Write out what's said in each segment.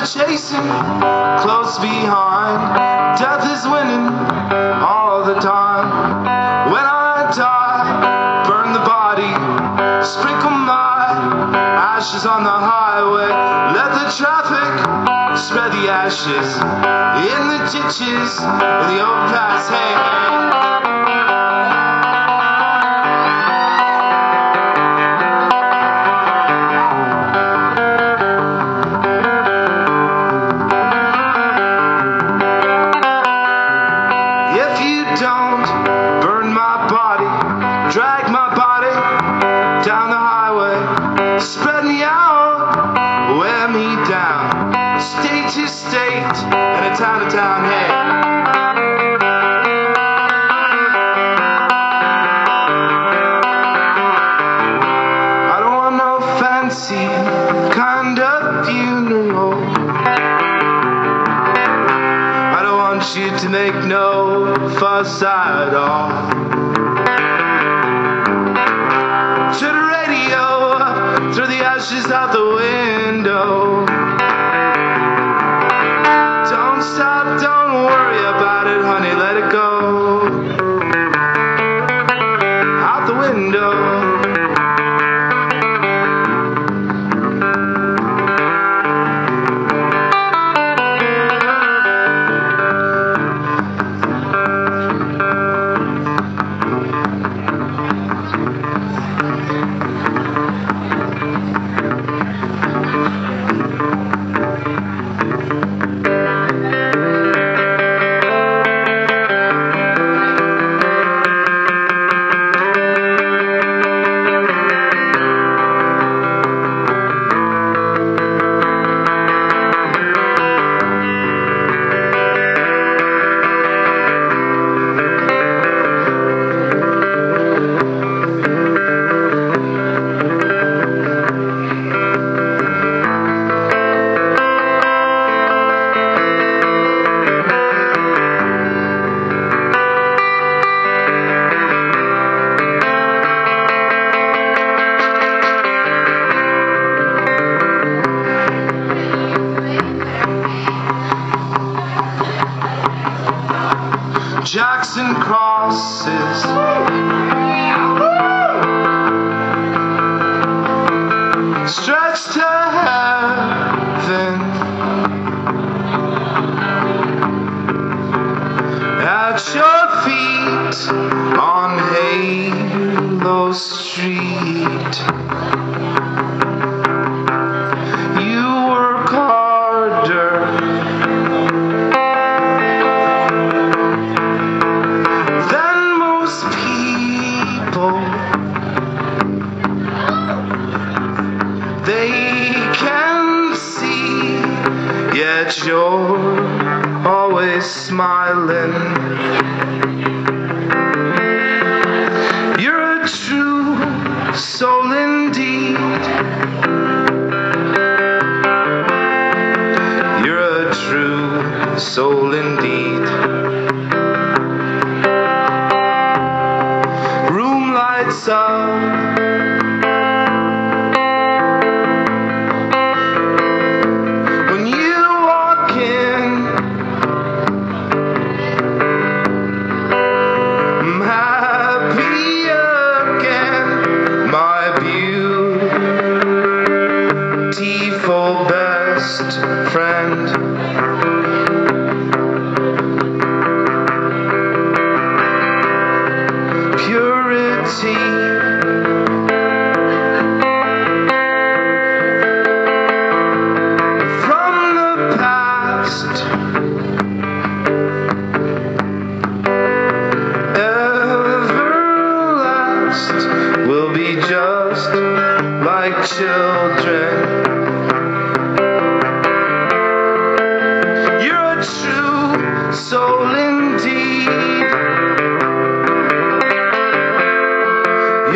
Is chasing close behind. Death is winning all the time. When I die, burn the body, sprinkle my ashes on the highway. Let the traffic spread the ashes in the ditches where the overpass hang. And town to town, hey. I don't want no fancy kind of funeral. I don't want you to make no fuss at all. To the radio, throw the ashes out the window. Go. Jackson crosses. Stretched to heaven. At your feet on Halo Street. Yet you're always smiling. You're a true soul indeed. You're a true soul indeed.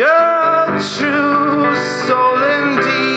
Your true soul indeed.